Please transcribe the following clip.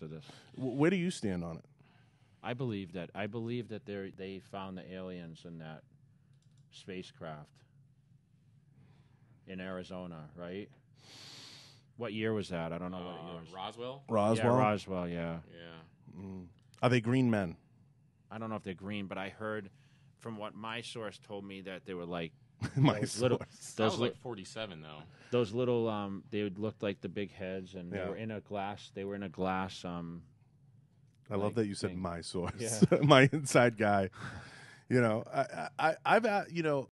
after this. Where do you stand on it? I believe that. I believe that they they found the aliens in that spacecraft in Arizona, right? What year was that? I don't know what Uh, year. it was. Roswell. Roswell. Yeah, Roswell. Yeah. Yeah. Mm. Are they green men? I don't know if they're green, but I heard from what my source told me that they were like My those little source. That those was li- like 47 though. those little um they would look like the big heads and Yeah. they were in a glass they were in a glass um I love like that you said thing. my source, Yeah. my inside guy. You know, I, I, I've, uh, you know,